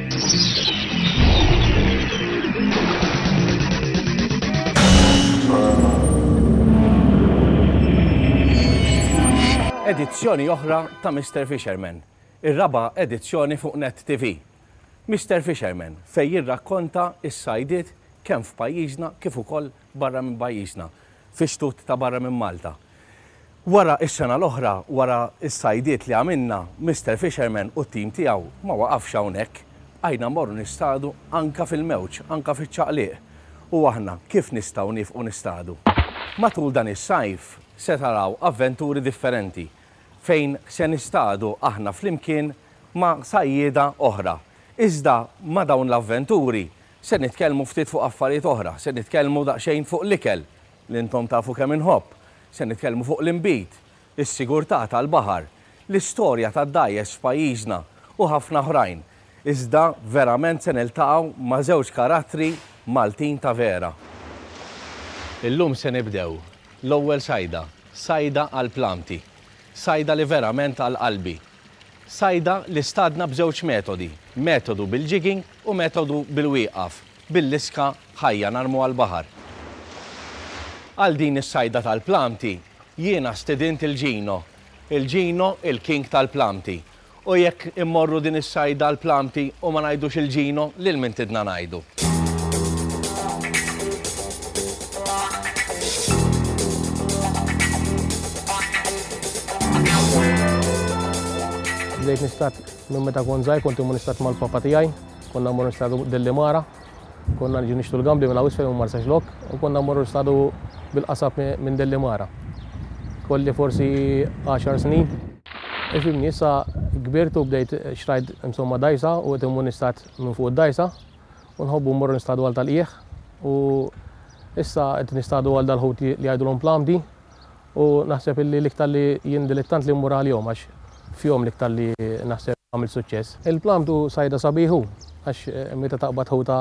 Edizzjoni oħra ta' Mister Fisherman, ir-raba' edizzjoni fuq Net TV. Mister Fisherman, fejn jirrakkonta s-sajdiet kemm f'pajjiżna kif ukoll barra minn pajjiżna, fix-xtut ta' barra minn Malta. Wara s-sena l-oħra, wara s-sajdiet li għamilna, Mister Fisherman u t-tim tiegħu ma waqafx hawnhekk, bqajna mmorru nistadu anke fil-mewġ, anke fiċ-ċaqliq. U aħna kif nistgħu niefqu nistadu? Matul dan is-sajf se taraw avventuri differenti fejn se nistadu aħna flimkien ma' sajjieda oħra. Iżda ma' dawn l-avventuri Se nitkellmu ftit fuq affarijiet oħra, se nitkellmu daqsxejn fuq l-ikel li intom tafu kemm inħobb, se nitkellmu fuq l-inbid, is-sigurtà tal-baħar, l-istorja tad-dgħajjes f'pajjiżna u ħafna oħrajn. Iżda verament se niltaqgħu ma' żewġ karattri Maltin ta' vera. Illum se nibdew l-ewwel sajda, sajda għall-planti. Sajda li verament għal qalbi. Sajda li stadna b'żewġ metodi, metodu bil-jigging u metodu bil-wieqaf, bil-liska ħajja narmuha l-baħar. Għal din is-sajda tal-plamti jiena stidint il-Gino. Il-Gino il-king tal-plamti. U jekk immorru din is-sajda għall-plamti u ma ngħidux il-Gino, lil min tidna ngħidu? Bdejt nistat minn meta kont żgħir kont imur nistat mal-papa tiegħi, konna mmur nistadu delli mara, konna nġu nixtu l-gambli minn hawn fejn marsax lok u konna mmur nistadu bil-qasab minn delli mara. Kolli forsi 10 snin. Ifimni issa kbirt u bdejt xrajt insomma dajsa u qed imur nistat minn fuq id-dgħajsa u nħobbu mmorru nistadu għal tal-qiegħ u issa qed nistadu għal dal-ħut li jgħidulhom plamdi u naħseb illi l-iktar li jien dilittant li mmur għalihom għax fihom l-iktar li naħseb għamilt suċċess. Il-plamd hu sajda sabiħ hu għax meta taqbad ħuta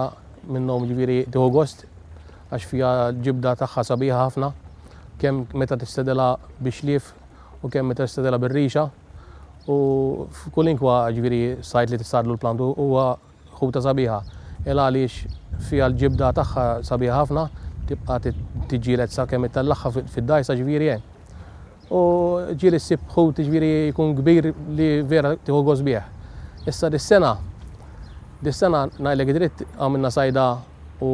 minnhom ġifieri tieħu gost għax fiha ġibda tagħha sabiħa ħafna kemm meta tistedelha bi xlief u kemm meta jistedilha bir-rixa u f'kulinkwa ġifieri sajd li tistarlu l-plant u huwa ħuta sabiħa il għaliex fiha l-ġibda tagħha sabiħa ħafna tibqa' tiġġieled sakemm ittellagħha fid-dgħajsa ġifieri hekk. U ġieli ssib ħut ġifieri jkun kbir li vera tieħu gost bih. Issa dis-sena dis-sena ngħidlek id-dritt għamilna sajda u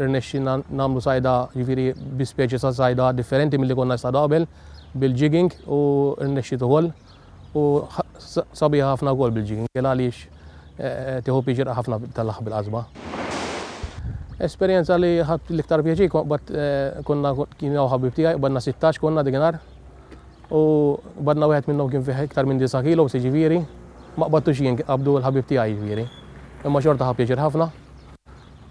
rnexxilna nagħmlu sajda ġifieri bi speċi ta' sajda differenti milli konna nistadu qabel. bil-jigging u rnexxiet ukoll u sabiħa ħafna wkoll bil-jigging kien għaliex tieħu pjaċir ħafna tal-laħ bil-qasba. Esperjenza li ħadd l-iktar pjaċir qbad konna kien hawn ħabib tiegħi qbadna 16 konna dik nhar u qbadna wieħed minnhom kien fih iktar minn 9 kilo siġifieri ma qbadtux jien qabdu l-ħabib tiegħi jiġifieri. Imma xorta ħa pjaċir ħafna.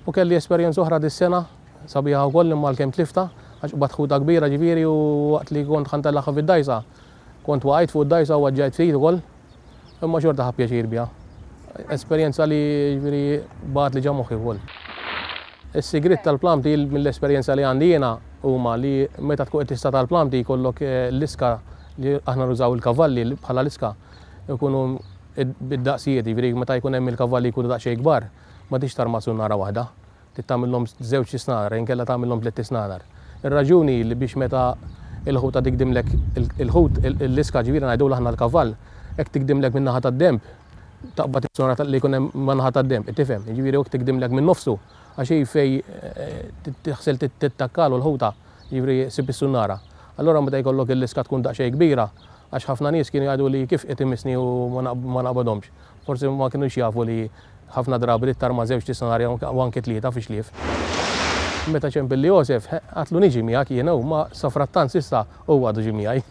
U kelli esperjenza oħra dis-sena Sabiħa wkoll imma għalkemm tliftha, għax qbadt ħuta kbira ġifieri u waqt li kont ħa ntellagħha fid-dgħajsa, kont waqajt fuq id-dgħajsa u weġġgħet ftit ukoll, imma xorta ħa pjaċir biha. Esperjenza li jiġifieri baqgħet li ġa moħħi wkoll. Is-sigriet tal-Plumpty mill-esperjenza li għandi jiena huma li meta tkun qed tista' tal-Plumpty jkollok l-iska li aħna nużaw il-kavalli bħala l-iska jkunu bid-daqsijiet, jiġifieri meta jkun hemm il-kavalli jkunu daqsxejn kbar, ma tridx tarma' sunnara waħda. trid tagħmilhom żewġ isnanar inkella tagħmilhom tliet isnanar. Ir-raġuni hi li biex meta l-ħuta tigdimlek il-ħut, l-iska ġifieri ngħidulu aħna l-kavall, hekk tigdimlek min-naħa tad-denb, taqbad is-sonara ta' li jkun hemm man-naħa tad-denb, tifhem? Jiġifieri hekk tigdimlek minn nofsu, għax hi fej tiħsel tittakkalu l-ħuta, jiġifieri ssib is-sunnara. Allura meta jkollok il-iska tkun daqsxejn kbira, Għax ħafna nies kienu jgħidu li kif qed imissni u ma naqbadhomx. Forsi ma kinux jafu li ħafna drabi li tarma żewġt is-sanari u anki tlieta fix-xlief. Meta ċempel li Josef, għatlu niġi miegħek jiena u ma safrattant s'issa hu għadu ġie miegħi.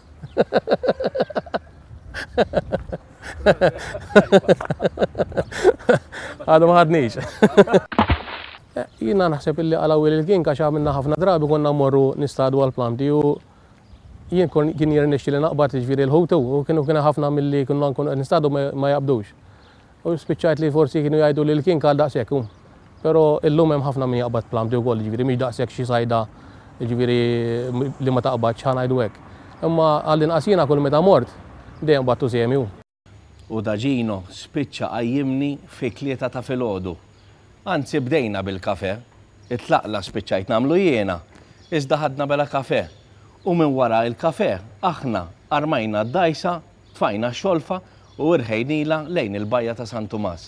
Għadu ma ħadnix. Jiena naħseb illi qalgħu lil King għax għamilna ħafna drabi konna mmorru nistadu għall-planti u. jien kon kien jirnexxi li naqbad ġifieri l-ħutu u kienu kien ħafna milli konna nkunu qed nistadu ma jaqbdux. U spiċċajt li forsi kienu jgħidu li l-kien kal daqshekk hu. Però illum hemm ħafna min jaqbad plamti wkoll ġifieri mhix daqshekk xi sajda ġifieri li ma taqbadx ħa ngħidu hekk. Imma għall-inqas jiena kull meta mort dejjem qbadtu semi hu. U Dagino spiċċa qajjimni fit-tlieta ta' filgħodu. Anzi bdejna bil-kafè. It-tlaqla spiċċajt nagħmlu jiena, iżda ħadna bela kafè. U minn wara il-kafè aħna armajna d-dgħajsa, tfajna x-xolfa u irħejnilha lejn il-bajja ta' San Tumas.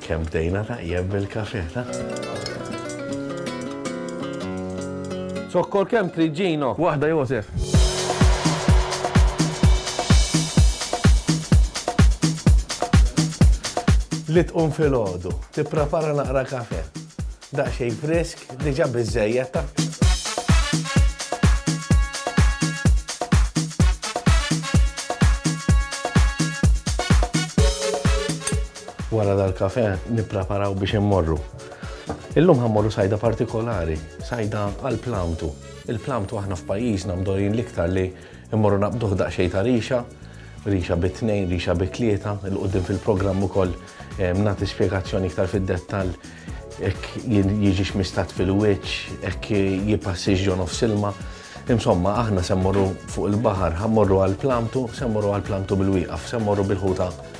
Kemm bdejna tajjeb bil-kafè, ha? Zokkor kemm trid Gino? Waħda Josef. Li tqum filgħodu, tipprepara naqra kafè. Daqsxejn frisk, diġà biżżejjed, ha? Wara dal-kafè nippreparaw biex immorru. Illum ħa mmorru sajda partikolari, sajda għall-plamtu. Il-plamtu aħna f'pajjiżna mdorrin l-iktar li mmorru naqbduh daqsxejn ta' rixa, rixa bi tnejn, rixa bi tlieta, il-qudiem fil-programm ukoll nagħti spjegazzjoni iktar fid-dettall hekk jiġix mistat fil-wiċċ, hekk jipassix ġo nofs ilma. Insomma, aħna se mmorru fuq il-baħar, ħa mmorru għall-plamtu, se mmorru għall-plamtu bil-wieqaf, se mmorru bil-ħuta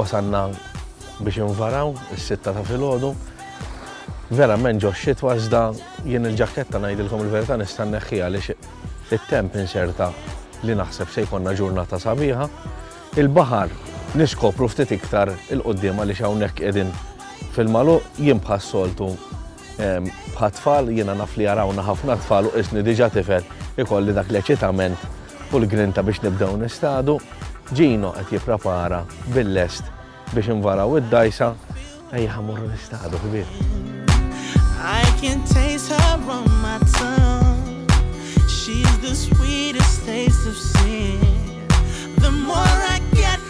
Wasalna biex invaraw is-sitta ta' filgħodu. Verament ġo xitwa iżda jien il-ġaketta ngħidilkom il-verità nista' nneħħiha li it-temp inserta li naħseb se jkollna ġurnata sabiħa. Il-baħar niskopru ftit iktar il-qudiem għaliex hawnhekk qegħdin fil-maluq jien bħas-soltu Bħat-tfal jiena naf li jarawna ħafna tfal u isni diġa tifel ikolli dak l-eċitament u l-grinta biex nibdew nistadu. Ġino qed jipprepara bil-lest biex invaraw id-dajsa ejja ħamur nistadu kbir. I can taste her on my tongue She's the sweetest taste of sin The more I get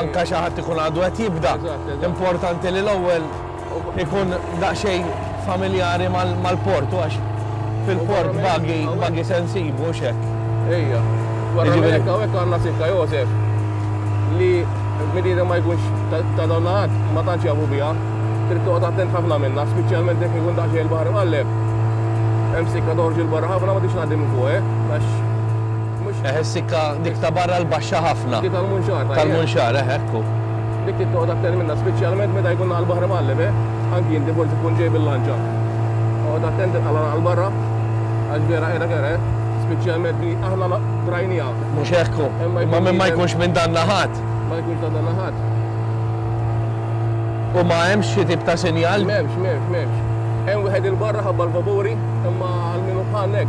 anke xi ħadd ikun għadu qed jibda, importanti li l-ewwel ikun daqsxejn familjari mal-port u għax fil-port buggy, buggy sensib mhux hekk. Ejja, wara minn hekk hawnhekk għandna Sinta Josef li minina ma jkunx ta' donna għad, ma tantx jafu biha, trid toqgħod attent ħafna minnha, speċjalment jekk ikun daqsxejn il-baħar mqalleb. Hemm sikka torġi l-barra ħafna ma tix ngħaddi minn fuq, eh, għax Eħe s-sikka dik ta' barra l-baxxa ħafna. Di tal-Munxar, tajjeb. Tal-Munxar, eħe, ekku. Dik trid toqgħod attent minnha, speċjalment meta jkun naħa l-Baħar Imgħalleb, eh? Anki inti forsi tkun ġej bil-lanċa. Oqgħod attent il-qala naħa l-barra, għax vera qiegħda kera, eh? Speċjalment li aħna na- trajnija. Mhux ekku. Imma jkun Ma minn ma jidher- jkunx minn dan naħat. Ma jkunx ta' dan naħat. U ma hemmx xi tip ta' sinjal. M'hemmx, m'hemmx, m'hemmx. Hemm wieħed il-barra ħabba l-vapuri, imma għal minu bħalnek.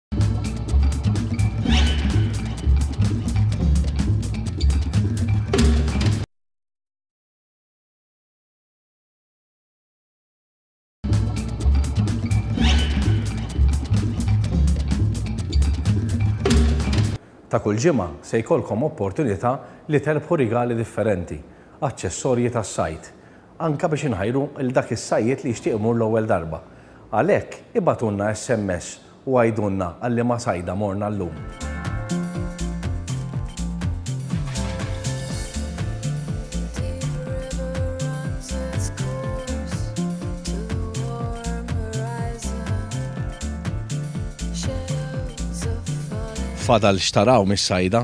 ta' kull ġimgħa se jkollkom opportunità li terbħu rigali differenti, aċċessorji tas-sajd, anke biex inħajru lil dak is-sajjied li jixtieq imur l-ewwel darba. Għalhekk, ibagħtulna SMS U għidulna għal liema sajda morna llum. Fadal x'taraw mis-sajda?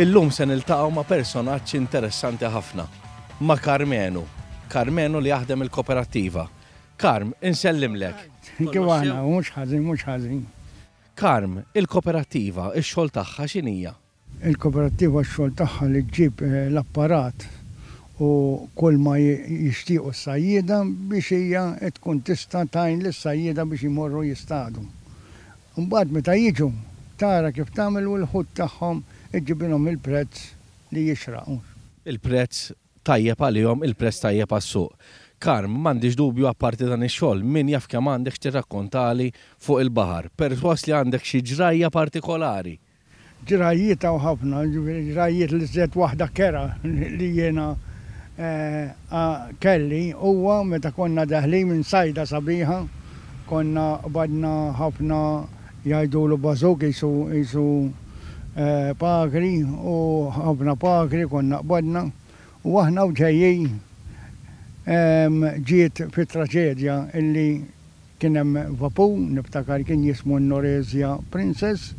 Illum se niltaqgħu ma' personaġġ interessanti ħafna, ma' Karmenu. Karmenu li jaħdem il-koperattiva. Karm, insellimlek. Kif aħna, mhux ħażin, mhux ħażin. Karm, il-koperattiva, ix-xogħol tagħha x'inhija? Il-koperattiva x-xogħol tagħha li ġġib l-apparat u kulma jixtiequ s-sajjieda biex hija tkun tista' tgħin lis-sajjieda biex jmorru jistadu. Imbagħad meta jiġu, tara kif tagħmel u l-ħut tagħhom iġġibilhom il-prezz li jixraq, hux? Il-prezz tajjeb għalihom, il-prezz tajjeb għas-suq. Carm, M'għandix dubju apparti dan ix-xogħol, min jaf kemm għandek x'tirrakkontali fuq il-baħar. Persważ li għandek xi ġrajja partikolari? Ġrajjiet hawn ħafna, jiġifieri ġrajjiet l-iżjed waħda kerha li jiena kelli huwa meta konna deħlin minn sajda sabiħa, konna qbadna ħafna jgħidulu bażukk qisu qisu pakri u ħafna pakri konna qbadna u aħna u ġejjin ġiet fit-traġedja illi Kien hemm vapur, niftakar kien jismu n-Norezia Princess,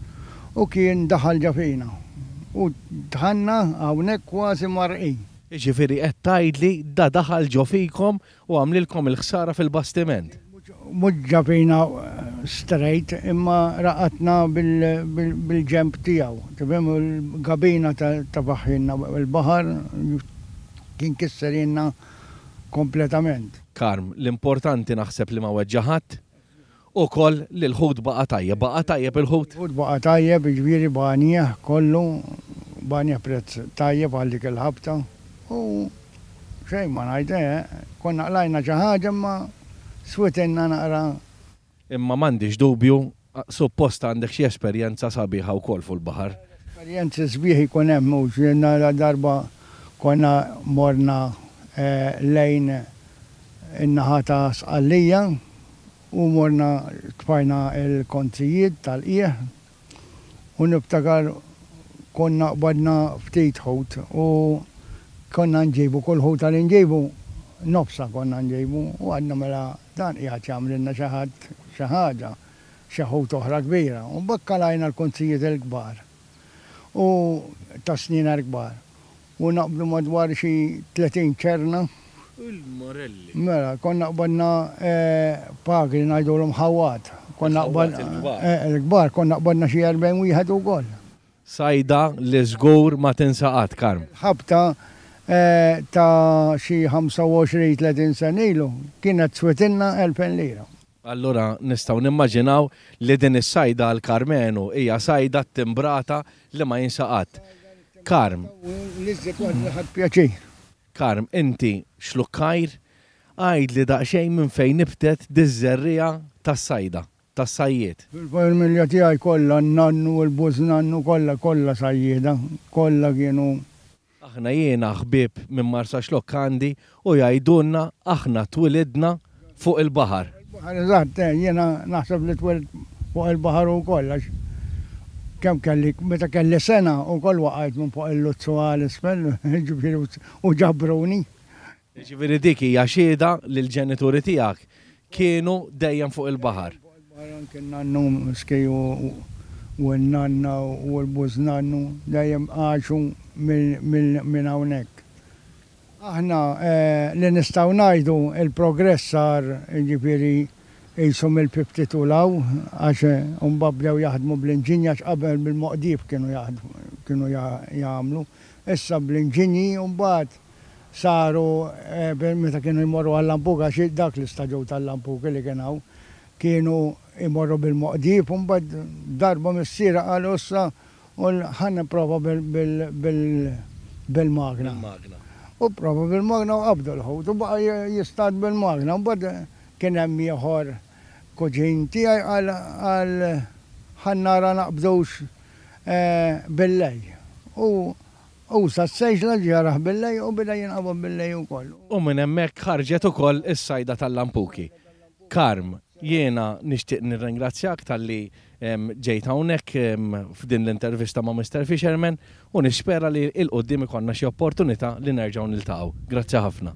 u kien daħal ġa fina. U dħalna hawnhekk kważi mgħarrqin. Jiġifieri qed tgħidli da daħal ġo fikom u għamlilkom il-ħsara fil-bastiment? Mhux ġa fina strejt, imma raqadna bil-ġenb tiegħu, tifhem, u l-gabina ta' faħħilna il-baħar, kien kisserilna kompletament. Carm, L-importanti naħseb li ma weġġa' ħadd, ukoll li l-ħut baqa' tajjeb. Baqa' tajjeb il-ħut? Il-ħut baqa' tajjeb, jiġifieri bagħnieh kollu, bagħnieh prezz tajjeb għal dik il-ħabta u xejn ma ngħid, eħe, konna qlajna xi ħaġa imma switilna naqra Imma m'għandix dubju, suppost għandek xi esperjenza sabiħa wkoll fuq il-baħar. Esperjenzi sbieħ ikun hemm u jiena ladarba konna morna lejn in-naħa ta' Sqallija u morna tfajna l-konzijiet tal-qiegħ u niftakar konna qbadna ftit ħut u konna nġibu kull ħuta li nġibu nofsha konna nġibu u għadna mela Dan qiegħed jagħmlilna xi ħadd, xi ħaġa, xi ħut oħra kbira. U bakkalajna l-konzijiet il-kbar u tas-snina l-kbar. U naqbdu madwar xi tletin ċerna. U l-morelli? Mela, konna qbadna pagri, ngħidulhom ħawwat. Il-ħawwat il-kbar. Il-kbar, konna qbadna xi erbgħin wieħed ukoll. Sajda li żgur ma tinsa qatt, Carm. Ħabta ta' xi 25, 30 sena ilu kienet tswitilna elfejn lira. Allura nistgħu nimmaġinaw li din is-sajda għal Karmenu hija sajda ttimbrata li ma jinsa qatt. Carm. L-iżjed waħda li ħadt pjaċir. Carm, inti xlukkajr, għidli daqsxejn minn fejn nibtet diż-żerriegħa tas-sajda. tas-sajjied. Fil-familja tiegħi kollha, n-nannu u l-bużnannu kollha, kollha sajjieda, kollha kienu. Aħna jiena ħbieb minn Marsaxlokk għandi u jgħidulna aħna twilidna fuq il-baħar. Fuq il-baħar, eżatt, jiena naħseb li twilt fuq il-baħar u wkoll għax kemm kelli, meta kelli sena wkoll waqajt minn fuq il-luzzu għal isfel, jiġifieri u ġabruni, Jiġifieri dik hija xhieda li l-ġenituri tiegħek kienu dejjem fuq il-baħar. Anke n-nannu Miski u n-nanna u l-bużnannu dejjem għaxu minn hawnhekk. Aħna li nistgħu ngħidu l-progress sar jiġifieri qisu mill-piptit u 'l hawn għax imbagħad bdew jaħdmu bl-inġinji għax qabel bil-moqdif kienu jagħmlu. Issa bl-inġinji u mbagħad saru meta kienu jmorru għal-lampuk għax dak l-istaġun tal-lampuki li kien hawn kienu jmorru bil-moqdjieb u mbagħad darba missierha qalu issa ħa nipprova bil-magna. U pprova bil-magna u qabdu l-ħut u baqa' jistad bil-magna. Mbagħad kien hemm ieħor kuġin tiegħi qal ħa nara naqbdux bil-lej u Uża s-sejġla li ġarah bil-lejq u beda jinqabad bil-lejq ukoll. U minn hemmhekk ħarġet ukoll is-sajda tal-lampuki. Carm, jiena nixtieq nirringrazzjak talli ġejt hawnhekk f'din l-intervista ma' Mister Fisherman u nispera li 'l quddiem ikollna xi opportunità li nerġgħu niltaqgħu. Grazzi ħafna.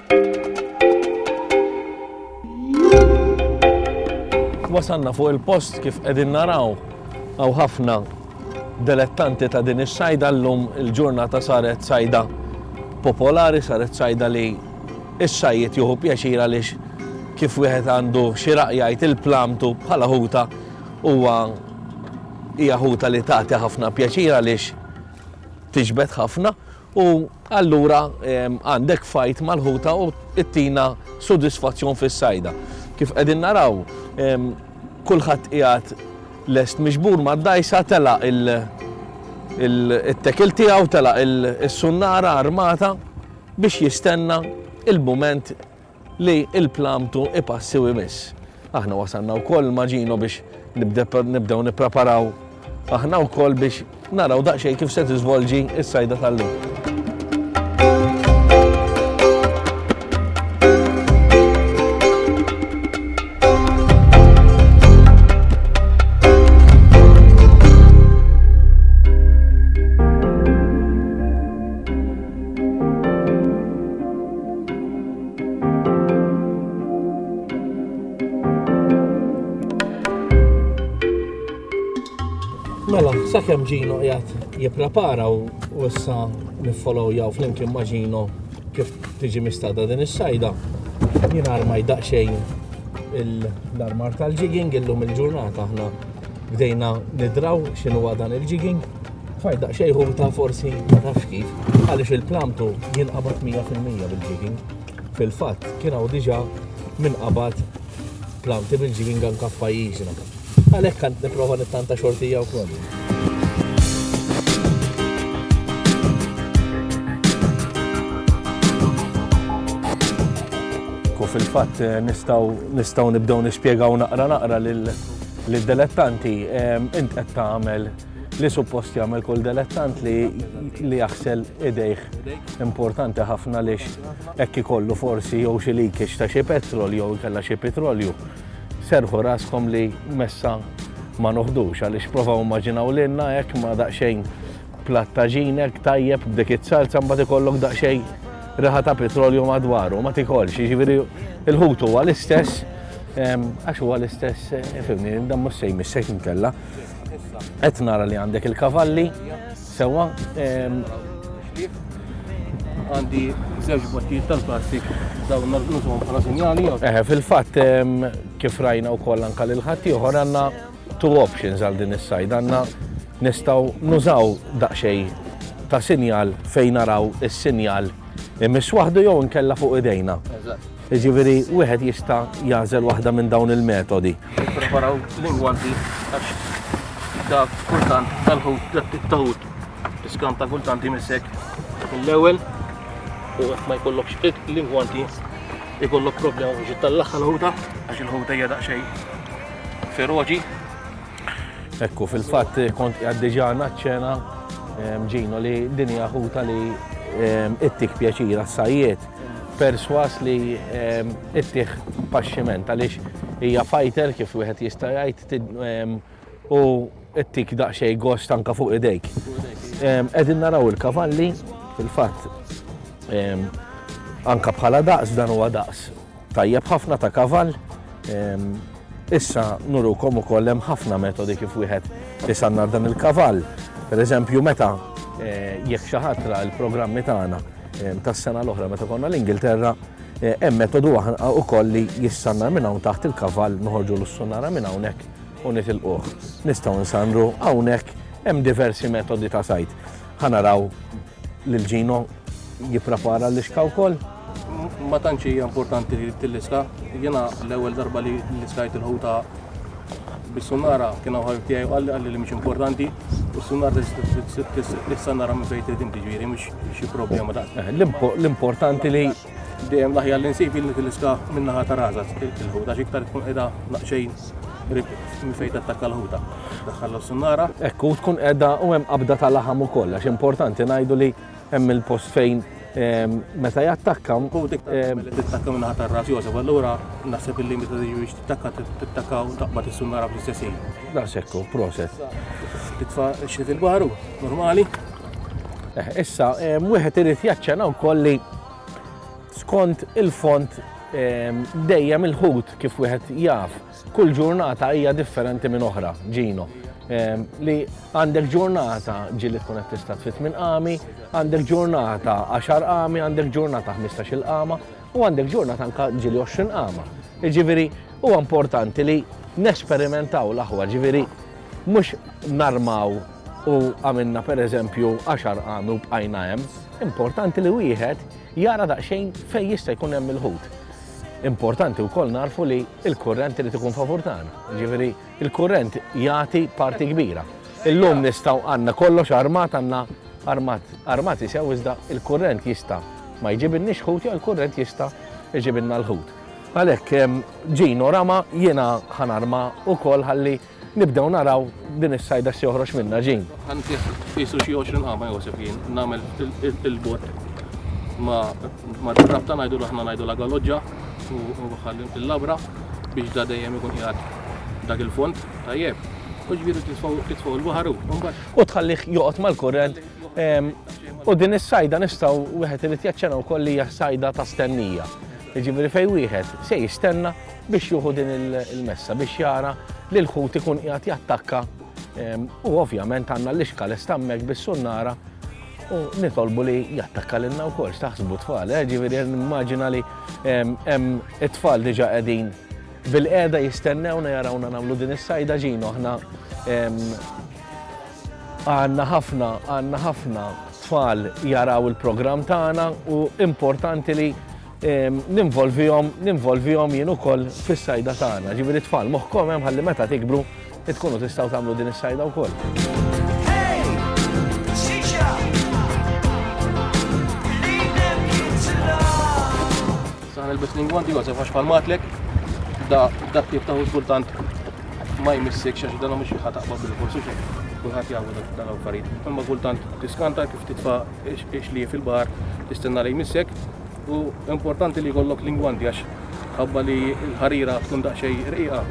Wasalna fuq il-post kif qegħdin naraw għaw ħafna delettanti ta' din is-sajda llum il-ġurnata saret sajda popolari, saret sajda li is-sajjiet juhu pjaċira li kif wieħed għandu xi raqjajt il-plamtu bħala ħuta huwa hija ħuta li tagħti ħafna pjaċira li tiġbed ħafna u Allura għandek fajt mal-ħuta u ttina sodisfazzjon fis-sajda. Kif qegħdin naraw, kulħadd qiegħed lest miġbur mad-dgħajsa telaq it-tekil tiegħu, telaq is-sunnara armata biex jistenna il-mument li l-plamtu ipassi u jmiss. Aħna wasalna wkoll ma' Gino biex nibdew nippreparaw aħna wkoll biex naraw daqsxejn kif se tiżvolġi s-sajda tal-lum. Mela, sa kem ġino jgħat jiprepara u issa nifollow jaw flimkien ma ġino kif tiġi mistada din is-sajda. Jien armaj daqxejn l-armar tal-ġiging illum il-ġurnata ħna Bdejna nidraw x'inhuwa dan il-jigging, fajt daqsxejn ħuta forsi ma tafx kif, għaliex il-plamtu jinqabad 100% bil-jigging. Fil-fatt kien hawn diġà min qabad planti bil-jigging anke f'pajjiżna. Għalhekk għand nipprova nittanta xortija wkoll. fil-fatt eh, nistaw nistaw nibdew nispjegaw naqra naqra lil Li d-delettanti int qed tagħmel li suppost jagħmel kull delettant li li jaħsel idejh importanti ħafna lix hekk ikollu forsi jew xi leakage ta' xi petrol jew kella xi petrolju. Serħu raskom li messa ma noħdux għaliex provaw immaġinaw lilna hekk ma daqsxejn platt ta' ġinek tajjeb b'dik iz-zalza mbagħad ikollok daqsxejn riħa ta' pitrolju madwaru, ma tikolx, jiġifieri l-ħut huwa l-istess għax huwa l-istess fimni, dan mhux se jmissek inkella. Qed nara li għandek il-kavalli, sewwa. Għandi żewġ bottijiet tal-plastik dawn nużhom bħala sinjali. Eħe, fil-fatt kif rajna wkoll anke lil ħadd ieħor għandna Two options għal din is-sajd għandna, nistgħu nużaw daqsxejn ta' sinjal fejn naraw is-sinjal imiss waħdu jew inkella fuq idejna. Jiġifieri wieħed jista' jagħżel waħda minn dawn il-metodi. Preparaw l-ingwanti għax ta' kultant tal-ħut tat-tawt tiskam ta' kultant imissek l-ewwel u ma jkollokx l-ingwanti jkollok problema biex tal-laħħa l-ħuta għax il-ħuta hija daqsxejn feroċi. Ekku, fil-fatt kont qiegħed diġà naċċena ehm, ġino li din hija ħuta li ehm, ittik pjaċira s-sajjiet perswas li ehm, ittiħ paxximent għaliex hija fighter kif wieħed jista' jgħid ehm, u ittik daqsxejn gost anka fuq idejk. Ehm, qegħdin naraw il-kavalli fil-fatt anka bħala daqs dan huwa daqs Tajjeb ħafna ta' kavall. Issa nurukom ukoll hemm ħafna metodi kif wieħed isannar dan il-kavall. Per eżempju, meta eh, jekk xi ħadd ra l-programmi tagħna eh, tas-sena l-oħra meta konna l-Ingilterra, eh, hemm metodu ukoll li jissannar minn hawn taħt il-kavall noħorġu l-sunnara minn hawnhekk u nitilquh. Nistgħu nsanru hawnhekk hemm diversi metodi ta' sajt. Ħanaraw Lil Ġino jipprepara l-iska wkoll? Ma tantx hija importanti li l-iska. Jiena l-ewwel darba li l-iskajt il-ħuta bis-sunnara kien hawn ħabib tiegħi qalli qalli li mhix importanti u s-sunnara tista' nara minn fejn trid inti ġieri mhux xi problema daqs. Eh, l-importanti li Dejjem l-aħjar li nsib ilni tilista min-naħa ta' raża il-ħuta x'iktar tkun qiegħda naqxejn rib minn fejn tattakka l-ħuta. Daħħal l-sunnara. Hekk u tkun qiegħda u hemm qabda ta' laħam ukoll għax importanti ngħidu li hemm il-post fejn ehm, meta jattakka. U dik ehm, tittakka minn naħa tar-ras Josef allura naħseb illi meta tiġi biex tittakka tittakka u taqbad is-sunnara fl-istess ħin. Daqshekk proset. Titfa' xrid il-baħru normali. Eh, issa, ehm, wieħed irid jaċċena wkoll li skont il-font ehm, dejjem il-ħut kif wieħed jaf. Kull ġurnata hija differenti minn oħra, ġino. Ehm, li għandek ġurnata ġili tkun qed tista' tfit minn qami, għandek ġurnata 10 qami, għandek ġurnata 15 il qama u għandek ġurnata anka ġili 20 qama. Ġifieri huwa importanti li nesperimentaw l-aħwa, ġifieri mhux narmaw u għamilna per eżempju għaxar għami u bqajna hemm, importanti li wieħed jara daqsxejn fejn jista' jkun hemm il-ħut. Importanti wkoll narfu li l-kurrent irid ikun favur tagħna. Ġifieri il-kurrent jagħti parti kbira. Illum nistgħu għandna kollox armat għandna armat armat isew iżda il-kurrent jista' ma jġibilniex ħut jew il-kurrent jista' jġibilna l-ħut. Għalhekk ġino rama jiena ħanarma wkoll ħalli Nibdew naraw din is-sajda x'joħroġ minna ġin. Ħanqis qisu xi 20 qama Josef jien nagħmel il-bot ma' rabta ngħidu l aħna ngħidu la galoġġa u ħalli il-labra biex da dejjem ikun qiegħed dak il-fond tajjeb. U ġbiri titfaw il-baħar u mbagħad. U tħallih joqgħod mal-kurrent u din is-sajda nistgħu wieħed irid jaċċena wkoll hija sajda ta' stennija. Jiġifieri fejn wieħed se jistenna biex jieħu din il-messa biex jara li l-ħut ikun qiegħed jattakka u ovvjament għandna l-ixkal istammek bis-sunnara u nitolbu li jattakka l-inna u kol, xtaħsbu tfal, eh? ġiviri immagina li it-tfal diġa għedin bil-qeda jistennewna jarawna namlu din is-sajda ġino ħna għanna ħafna, għanna ħafna tfal jaraw il-program tagħna u importanti li ninvolvihom, ninvolvihom jien ukoll fis-sajda tagħna. Ġifieri tfal moħħkom hemm ħalli meta tikbru tkunu tistgħu tagħmlu din is-sajda wkoll. Sa nilbis l-ingwanti Josef għax palmatlek da dak tip ta' kultant ma jmissek xax dan mhux ħadd taqbad bil-forsi xejn. Kulħadd jafu dan l-affarijiet. Imma kultant tiskanta kif titfa' ix li fil-baħar tistenna li jmissek U importanti li jkollok lingwanti għax ħabba li l-ħarira tkun daqsxejn rqiqa,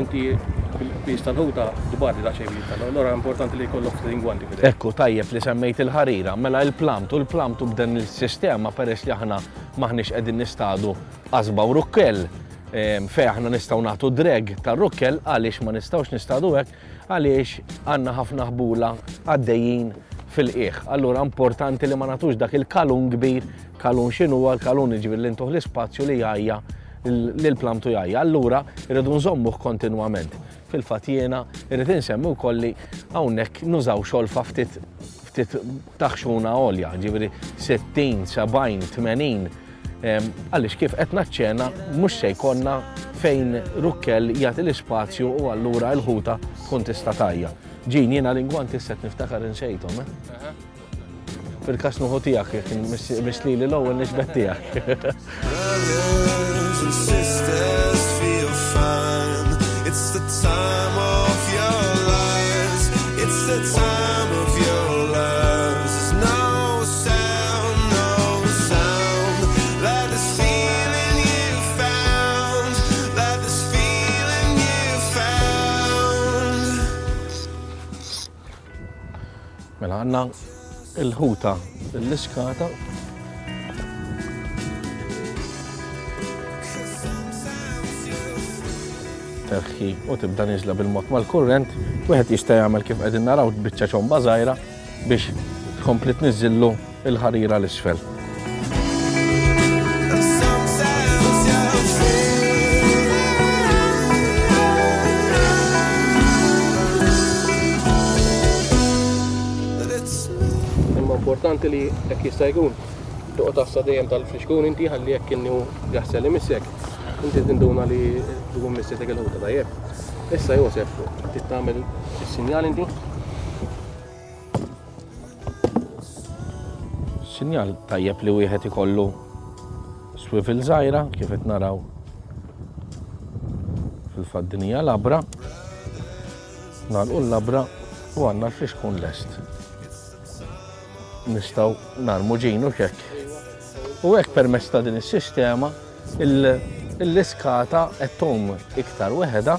inti bil-pis tal-ħuta tbarri daqsxejn bil tal Allora importanti li jkollok lingwanti fidejk. Ekku tajjeb li semmejt il-ħarira, mela il-plamtu, il-plamtu b'dan is-sistema peress li aħna m'aħniex qegħdin nistadu qasba u rukkell, fejn aħna nistgħu nagħtu drag tar-rukkell għaliex ma nistgħux nistadu hekk, għaliex għandna ħafna ħbula għaddejjin fil-qiegħ. Allura importanti li ma nagħtux dak il-kalun kbir, kalun x'inhuwa l-kalun jiġifieri li ntuh l-ispazju li jgħajja li l-plamtu jgħajja. Allura rridu nżommuh kontinwament. Fil-fatt jiena rrid insemmi wkoll li hawnhekk nużaw xolfa ftit ftit taħxuna għolja, ġifieri 60, 70, 80 Għaliex kif qed naċċena mhux se jkollna fejn rukkell jagħti l-ispazju u allura l-ħuta tkun tista' tajja. Ġin jiena l-ingwanti set niftakar insejthom. Eh? Fil-kas nuħu tiegħek jekk misli li l-ewwel nixbet tiegħek. It's the time of your lives. It's the time of your lives. There's no Mela għanna il-ħuta l-iskata. Terħi u tibda niżla bil-mod mal-kurrent, wieħed jista' jagħmel kif qegħdin naraw tbiċċa ċomba żgħira. biex tkompli tniżżillu l-ħarira 'l isfel. Imma importanti li jekk jista' jkun toqgħod tgħassa dejjem tal-frixkun inti ħalli jekk innu jaħsel imissek inti tinduna li tkun missietek il-ħuta tajjeb. Issa Josef, trid tagħmel is-sinjal inti. Sinjal tajjeb li wieħed ikollu swivel żgħira kif qed naraw fil-faddinija labra. Nagħlqu l-labra u għandna l-fix kun lest. Nistgħu narmu ġinu xek. U hekk permezz ta' din is-sistema l-iskata qed tom iktar weħeda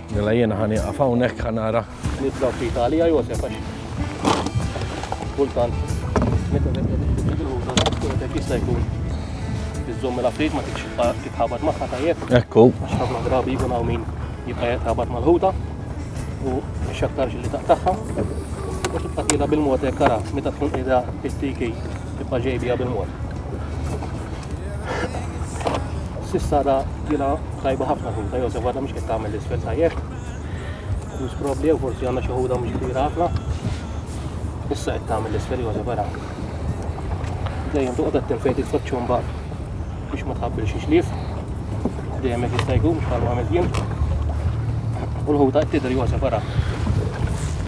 Mela jiena ħa nieqaf hawnhekk ħa nara. Nitlaw ftit għalija Josef għax. Kultant meta dak jista' jkun iżżomm mela ftit ma titx titħabat magħha tajjeb. Ekku. Għax ħafna drabi jkun hawn min jibqa' jitħabat mal-ħuta u x'aktarx li taqtaħħa. U tibqa' tqiegħda bil-mod hekk ara meta tkun qiegħda tistiki tibqa' ġejbija bil-mod. Sissa da jiena Tajba ħafna hu ta' Josef għadha mhux qed tagħmel l-isfel tajjeb. Mhux probbli jew forsi għandha xi ħuda mhux kbira ħafna. Issa qed tagħmel l-isfel Josef ara. Dejjem toqgħod attent fejn titfaċċu mbagħad biex ma tħabbilx ixlief. Dejjem qed jista' jkun bħal għamel jien. U l-ħuta qed tidher Josef ara.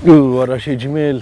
Ju wara xi ġmiel.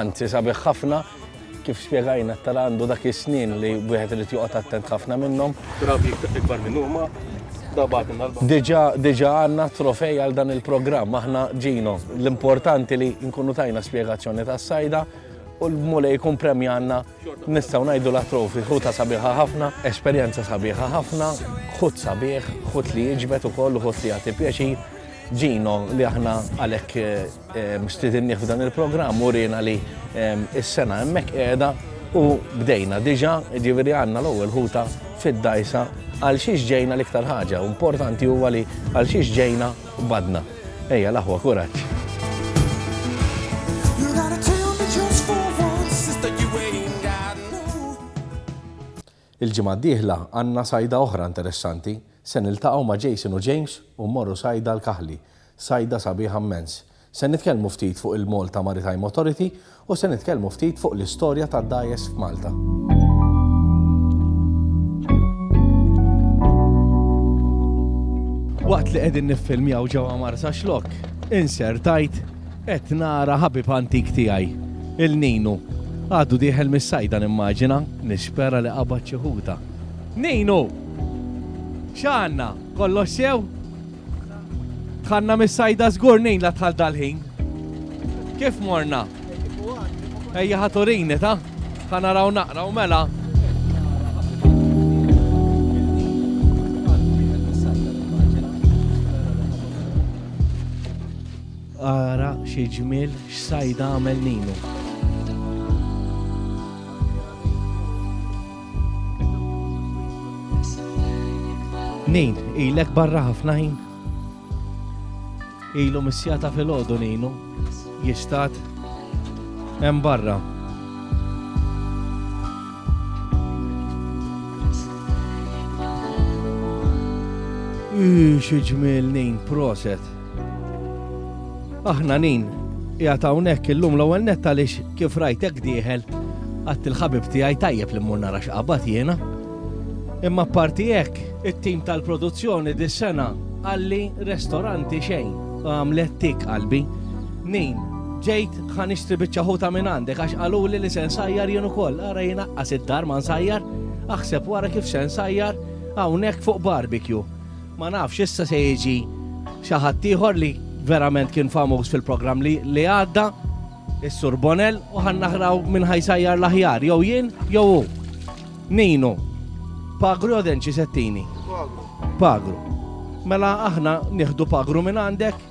Anzi sabiħ ħafna, kif spjegajna t-tara għandu dak is-snien li wieħed irid joqgħod attent ħafna minnhom. Drabi ikbar minn huma, Diġa, diġa għanna trofej għal dan il-programm, aħna ġino. L-importanti li nkunu tajna spiegazzjoni ta' sajda u l-mulej jkun premjanna Nistgħu ngħidu la trofi, ħuta sabiħa ħafna, esperjenza sabiħa ħafna, ħut sabiħ, ħut li jiġbed ukoll, ħut li jagħti pjaċir. Ġino li aħna għalhekk eh, mstidinnieh f'dan il-programm u rina li eh, s-sena hemmhekk qiegħda u bdejna diġà ġifieri għandna l-ewwel ħuta fid-dajsa għal xiex ġejna l-iktar ħaġa. Importanti huwa li għal xiex ġejna Badna. Ejja l-aħwa kuraġġ. Il-ġimgħa d-dieħla għandna sajda oħra interessanti. Se niltaqgħu ma' Jason u James u mmorru sajda l-Kaħli. Sajda sabiħa mmens. Se nitkellmu ftit fuq il-Malta Maritime Authority u se nitkellmu ftit fuq l-istorja tad-dgħajjes f'Malta. Waqt li qegħdin niffilmjaw ġewwa Marsa Xlok, insertajt qed nara ħabib antik tiegħi, il-Ninu. Għadu dieħel mis-sajda nimmaġina, nispera li qabad xi ħuta. Ninu! X'għandna? Kollox sew? Tħanna mis-sajda żgur nejn la tħal dal-ħin. Kif morna? Ejja ħaturini ta' ħana raw naqra u mela. Ara xi ġmiel x'sajda għamel ninu. Nin, ilek barra ħafna ħin. Ilu missjata fil-ħodu ninu, jistat, hemm barra. Ixi ġmil nin, proset. Aħna nin, jgħat hawnhekk illum l-ewwel nett għaliex kif rajtek dieħel għadt il-ħabib tiegħi tajjeb li mmur nara x'qabad jiena. Imma parti hekk, it-tim tal-produzzjoni dis-sena għalli restoranti xejn għamlet tik qalbi. Nin, ġejt ħan ixtri biċċaħuta minn għandek għax qalu li li sen sajjar jien ukoll, ara jiena id-dar ma nsajjar, aħseb wara kif sen sajjar hawnhekk fuq barbecue. Ma nafx issa se jiġi xi ħadd ieħor li verament kien famuż fil-programm li li għadda, is-Sur Bonel, u ħan naħraw minn ħajsajjar l-aħjar, jew jien, jew hu. Ninu, pagru jew denċi settini? Pagru. Mela aħna nieħdu pagru minn għandek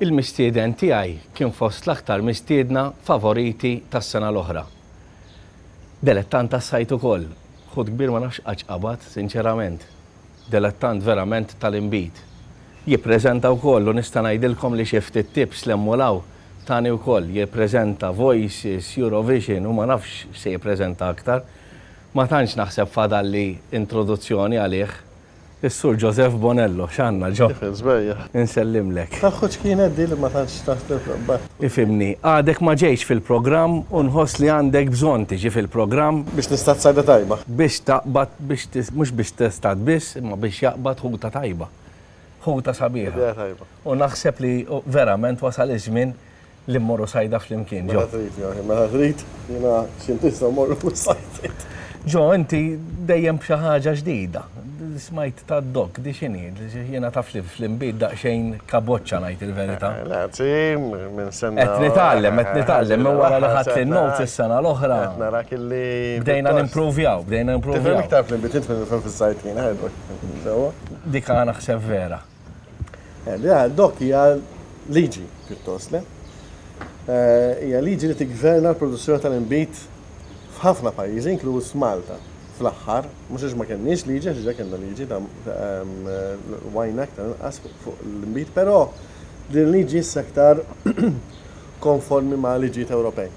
Il-mistieden tiegħi kien fost l-aktar mistiedna favoriti tas-sena l-oħra. Delettant tas-sajd ukoll. Ħut kbir ma nafx qattx qabad, sinċerament. Delettant verament tal-inbid. Jippreżenta wkoll u nista' ngħidilkom li xi ftit tips li emmulaw tani wkoll. Jippreżenta Voices, Eurovision u ma nafx x'se jippreżenta aktar. Ma tantx naħseb fadalli introduzzjoni għalih. Is-Sur Joseph Bonello, x'għandna Joe? Kif int, żbejjeh? Insellimlek. Taf ħuġ kienet din li ma tantx taf tirrabba? Ifhimni, għadek ma ġejtx fil-programm u nħoss li għandek bżonn tiġi fil-programm. Biex nistad sajda tajba. Biex taqbad, biex tis, mhux biex tistad biss, imma biex jaqbad ħuta tajba. Ħuta sabiħa. Idea tajba. U naħseb li verament wasal iż-żmien li mmorru sajda flimkien, Ġo. Meta trid, Ġo. Meta trid, jiena x'int nistgħu mmorru fuq is-sajdiet. Ġo, inti dejjem b'xi ħaġa ġdida. Smajt tad-Dok, di x'inhi? Jiena taf li fl-inbid daqsxejn kaboċċa ngħid il-verità. Le, anzi, minn sena. Qed nitgħallem, qed nitgħallem, minn wara li ħadt in-notes is-sena l-oħra. Qed narak illi. Bdejna nimpruvjaw, bdejna nimpruvjaw. Tifhem iktar fl-inbid int milli nifhem fis-sajd jien, ha Dok? Sewwa? Dik naħseb vera. Eh, le, dok hija liġi pjuttost, le? Eh, hija liġi li tiggverna l-produzzjoni tal-inbid f'ħafna pajjiżi, inkluż Malta. Fl-aħħar, mhux għax ma kenniex liġi, għax kellna liġi ta' wajna aktar inqas fuq l-inbid, però din liġi issa aktar konformi ma' liġijiet Ewropej.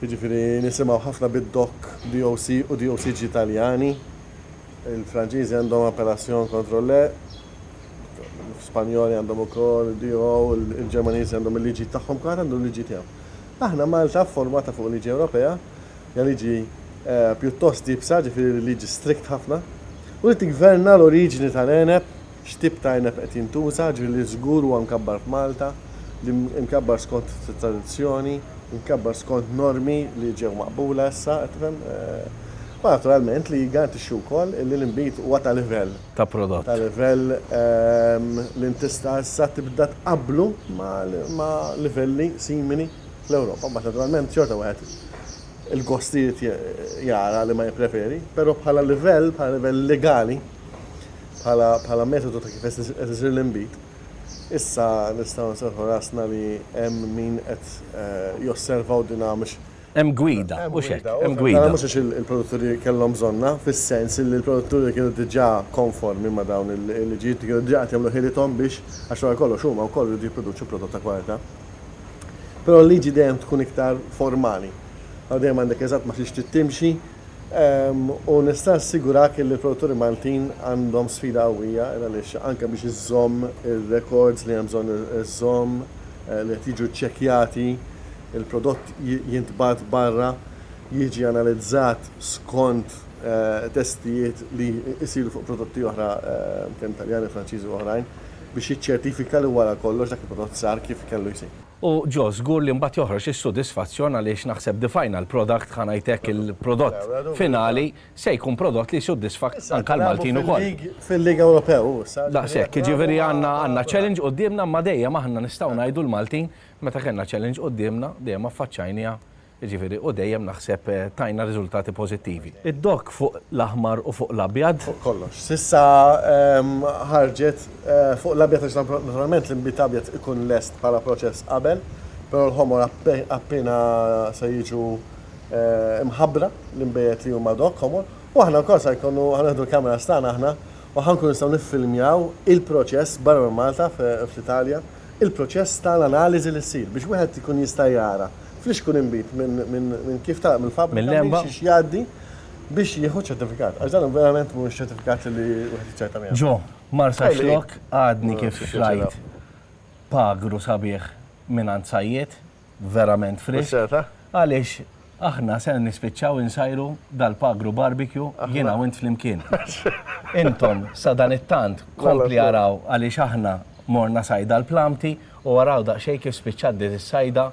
Jiġifieri nisimgħu ħafna bid-dok DOC u DOCG Italjani Il-Franċiżi għandhom appellation contrôlée, l-Spanjoli għandhom ukoll DO, il-Ġermaniżi għandhom il-liġijiet tagħhom, kulħadd għandu l-liġi tiegħu. Aħna Malta fformata fuq liġi Ewropea, hija liġi pjuttost iebsa, ġifieri liġi strict ħafna, u li tiggverna l-oriġini tal-għeneb, X'tip ta' għeneb qed jintuża, ġifieri li żgur huwa mkabbar f'Malta, li mkabbar skont tradizzjoni, mkabbar skont normi li ġew maqbula issa, qed tifhem? U naturalment li jiggarantixxi wkoll li l-inbid huwa ta' livell. Ta' prodott. Ta' livell li int tista' issa tibda tqabblu ma' livelli simili fl-Ewropa. Mbagħad naturalment xorta wieħed il-gost irid jara liema jippreferi, però bħala livell, bħala livell legali, bħala metodu ta' kif qed isir l-inbid, issa nistgħu nserrħu rasna li hemm min qed josserva u dinha mhux. Hemm gwida, mhux hekk, hemm gwida. Dinha mhux għax il-produtturi kellhom bżonnha, fis-sens li l-produtturi kienu diġà konformi ma' dawn il-liġijiet, kienu diġà qed jagħmlu ħilithom biex, għax wara kollox huma wkoll iridu jipproduċu prodott ta' kwalità. Però l-liġi dejjem tkun iktar formali. Dejjem għandek eżatt ma' xiex trid timxi, U nista' nassigurak illi l-produtturi Maltin għandhom sfida qawwija il għaliex anke biex iżżomm ir-rekords li hemm bżonn iżżomm li qed jiġu ċċekkjati, il-prodott jintbagħat barra, jiġi analizzat skont testijiet li jsiru fuq prodotti oħra kemm Taljani, Franċiżi u oħrajn biex jiċċertifika li wara kollox dak il-prodott sar kif kellu jsir. U Joe żgur li mbagħad joħroġ is-sodisfazzjon għaliex naħseb the final product, ħa ngħid hekk, il-prodott finali se jkun prodott li jsodisfa anke l-Maltin ukoll. Issa qed jilagħbu fil-League Ewropew hu issa. Daqshekk, jiġifieri għandna challenge quddiemna imma dejjem aħna nistgħu ngħidu l-Maltin meta kellna challenge quddiemna dejjem affaċċajniha Jiġifieri, u dejjem naħseb tajna riżultati pożittivi. Id-dogg fuq l-aħmar u fuq l-abjad? Fuq kollox. S'issa ħarġet fuq l-abjad għax naturalment l-inbid abjad ikun lest bħala proċess qabel, però l-ħomor appena se jiġu mħabbra l-inbejjed li huma dogg ħomor. U aħna wkoll sa jkunu ħa neħdu l-cameras tagħna aħna u ħa nkunu nistgħu niffilmjaw il-proċess barra minn Malta fl-Italja. il-proċess ta' l-analiżi li ssir biex wieħed ikun jista' jara fliex ikun inbid minn kif tagħlaq mill-fabbrika, minn xiex jgħaddi biex jieħu ċ-ċertifikat. Għax dan verament mhuwiex ċertifikat li wieħed jiċċerta miegħu. Joe, Marsaxlokk għadni kif xtrajt pagru sabiħ mingħand sajjied. verament frisk. Għaliex aħna se nispiċċaw insajru dal-pagru barbecue jiena u int flimkien. Intom sa dan it-tant kompli araw għaliex aħna morna sajda l-plamti u araw daqsxejn kif spiċċat din is-sajda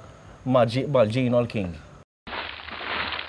mal-Gino l-King.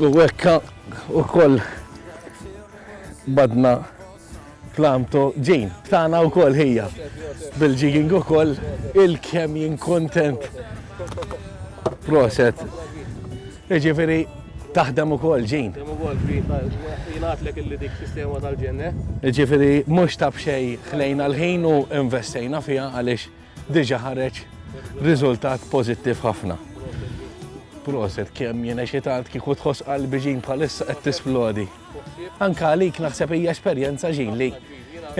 U wekka u koll badna klamto ġin, tana u koll hija. Bil-ġiging u koll il-kem jinkontent. Proset. Iġifiri, taħdem u koll ġin. Jinatlek il-li dik sistema tal-ġin, eh? Iġifiri, mux tabxej xej ħlejna l-ħin u investejna fija għalix diġa ħareġ riżultat pożittiv ħafna. Proset kemm jien eċitat kieku tħoss qalbi ġin bħalissa qed tisplodi. Anka għalik naħseb hija esperjenza ġin li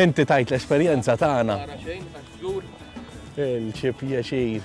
inti tajt l-esperjenza tagħna. Il-ċip jaxir.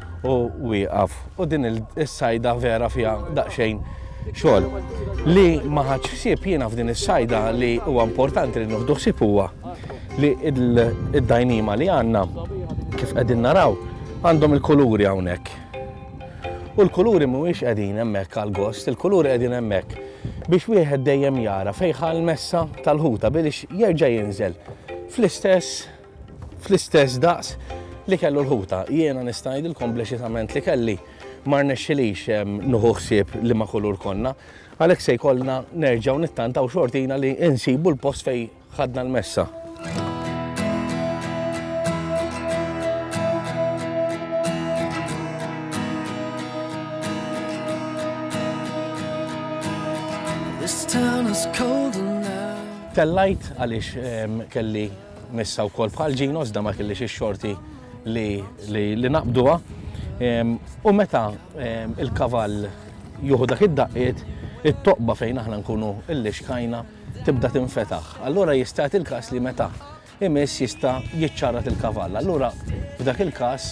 u wieqaf u din is-sajda vera fiha daqsxejn xogħol. Li ma ħadx ħsieb jiena f'din is-sajda li huwa importanti li nieħdu ħsieb huwa li id-dajnima li għandna kif qegħdin naraw għandhom il-kuluri hawnhekk. U l-kuluri mhuwiex qegħdin hemmhekk għal gost, il-kuluri qegħdin hemmhekk biex wieħed dejjem jara fejħa l-messa tal-ħuta bilix jerġa' jinżel fl-istess fl-istess daqs li kellu l-ħuta. Jiena nista' ngħidilkom bleċitament li kelli ma rnexxilix ehm, nuħu ħsieb li ma kulur konna, għalhekk se jkollna nerġgħu nittantaw xortina li insibu l-post fej ħadna l-messa. This town is cold and Tellajt għaliex ehm, kelli Missa wkoll bħal Ġino iżda ma kellix ix-xorti li naqbduha. U meta il-kavall juhu dak id-daqqiet, it-toqba fejn aħna nkunu illi xkajna tibda tinfetaħ. Allura jista' il-każ li meta imiss jista' jiċċarrat il-kavall. Allura f'dak il-każ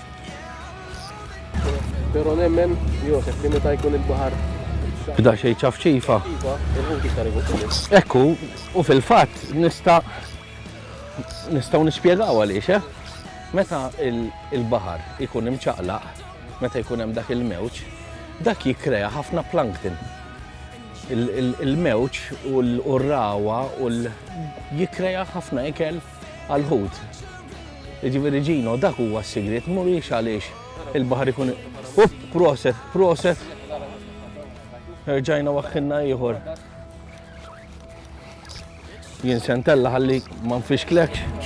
Pero nemmen, Josef, li meta jkun il-bahar. Bda xej ċafċifa. Ekku, u fil-fat, nista nistaw nispiegaw għaliex, eh? Meta il-bahar ikun imċaqlaq, meta jkun hemm dak il-mewġ, dak jikrea ħafna plankton. Il-mewġ u l-rawa u l-jikrea ħafna ikel għall-ħut. Jiġifieri Ġino dak huwa s-sigriet mhuwiex għaliex il-baħar ikun up proset, proset. Erġajna waħħinna ieħor. Jien sentella ħalli ma nfixklekx.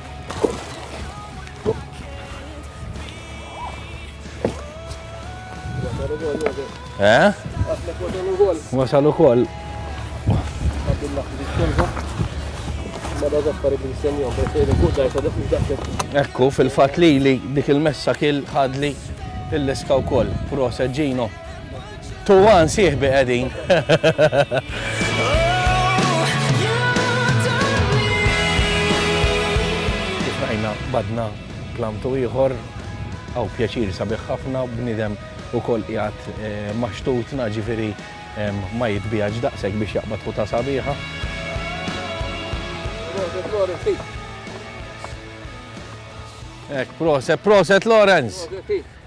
Eh? Wasal ukoll. Ekku, fil-fat li li dik il-messa kiel ħadli il-liska u koll. Proset ġino. Two one sieħbi qegħdin. badna klamtu ieħor għaw pjaċir sabiħ ħafna bnidem u kol jgħat eh, maċtutna ġifiri eh, ma jitbijaġ daqseg biex jaqbad kuta sabiħa. Ek, proset, proset Lorenz!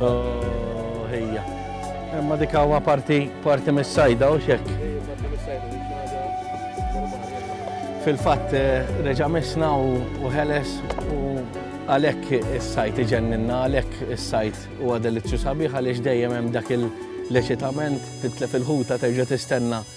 Oh, ħejja. Imma dik huwa parti parti mis-sajda u xek. Fil-fatt eh, reġa' misna u ħeles u għalhekk is-sajt iġenninna, għalhekk is-sajt huwa delizzju sabiħ għaliex dejjem hemm dak il-leċitament titlef il-ħuta terġa' tistenna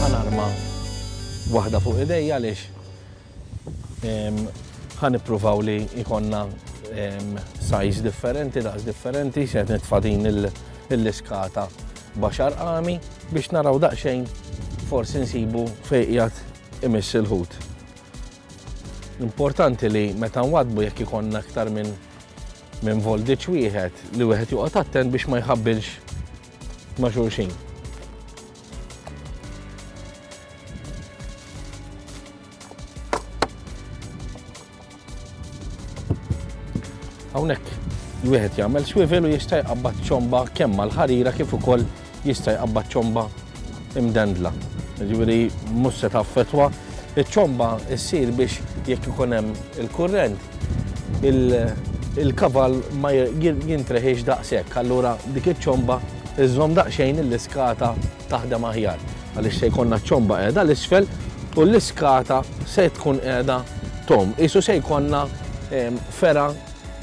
Ħa narma waħda fuq idejja għaliex ħa nippruvaw li jkollna size differenti, daqs differenti, se nitfa' din l-iskata baxar qami biex naraw daqsxejn forsi nsibu fejqjat imiss il-ħut. Importanti li meta nwadbu jekk ikonna aktar minn Minn voldiċ wieħed li wieħed joqgħod attent biex ma jħabbilx ma' xulxin. Hawnhekk wieħed jagħmel swivel u jista' jqabbad ċomba kemm mal-ħarira kif ukoll jista' jqabbad ċomba mdendla, jiġifieri mhux se taffettwa. Iċ-ċomba ssir biex jekk ikun hemm il-kurrent, il-kavall ma jintreħiex daqshekk. Allura dik iċ-ċomba żżomm daqsxejn il-liskata taħdem aħjar, għaliex se jkollna ċ-ċomba qiegħda 'l isfel u l-liskata se tkun qiegħda tgħum. Qisu se jkollna fergħa.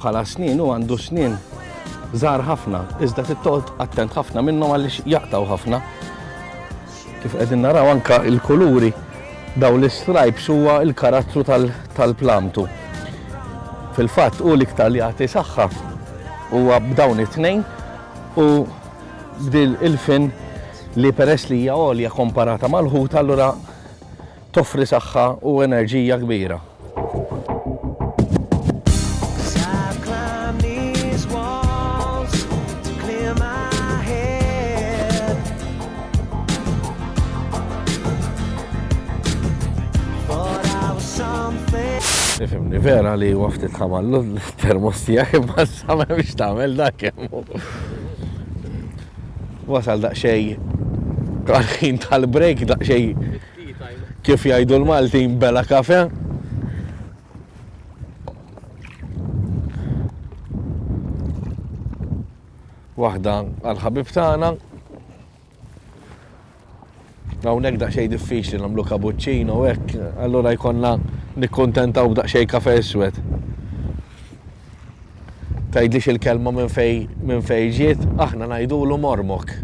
Bħala snien hu għandu snien żgħar ħafna, iżda trid toqgħod attent ħafna minnhom għaliex jaqtgħu ħafna. Kif qegħdin naraw anke il-kuluri daw l-istrajps huwa l-karattru tal-plamtu. Fil-fatt hu l-iktar li jagħti saħħa huwa b'dawn it-tnejn u bdil il-fin li peress li hija għolja komparata mal-ħut allura Toffri saħħa u enerġija kbira. Tifimni, vera li huwa ftit ħamallu l-termos tiegħek imma sa ma biex tagħmel dak hemm. Wasal daqsxejn tal-ħin tal-break daqsxejn Kif jgħidu l-Maltin bela kafe. Waħda għal-ħabib tagħna. Hawnhekk daqsxejn diffiċli nagħmlu cappuccino hekk, allura jkollna nikkuntentaw b'daqsxejn kafe iswed. Tgħidlix il-kelma minn fejn minn fejn ġiet, aħna ngħidulu mormok.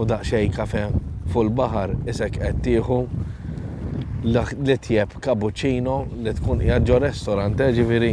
U daqsxejn kafe fuq il-baħar isek qed tieħu l-itjeb cappuccino li tkun qiegħed ġo restorant, eh, ġifieri.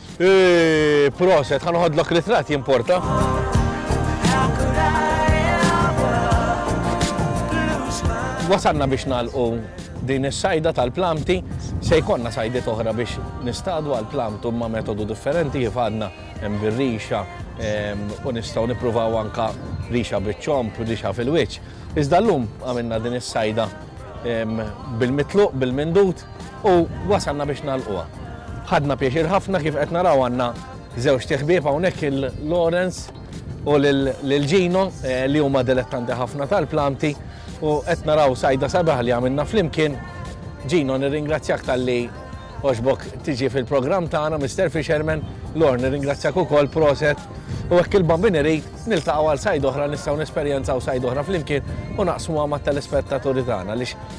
Eeeh proset, ħa noħodlok ritratt jimporta? Wasanna biex nalqu din is-sajda tal-plamti, se jkollna sajdiet oħra biex nistadu għal plamtu ma' metodu differenti kif għadna hemm bir-rixa u nistgħu nippruvaw anka rixa biċ-ċomp, rixa fil-wiċċ. Iżda llum għamilna din is-sajda bil-mitluq, bil-mindut, u wasalna biex nagħlquha. Ħadna pjaċir ħafna kif qed naraw għandna żewġt iħbieb hawnhekk il-Lawrence u lil Gino eh, li huma dilettanti ħafna tal-planti u qed naraw sajda sabiħ li għamilna flimkien. Gino nirringrazzjak tal-li oġbok tiġi fil-programm tagħna Mr. Fisherman, Lor nirringrazzjak ukoll proset u hekk il-bambin irid niltaqgħu għal sajd oħra nistgħu nesperjenzaw sajd oħra flimkien u naqsmuha mat-telespettaturi tagħna lix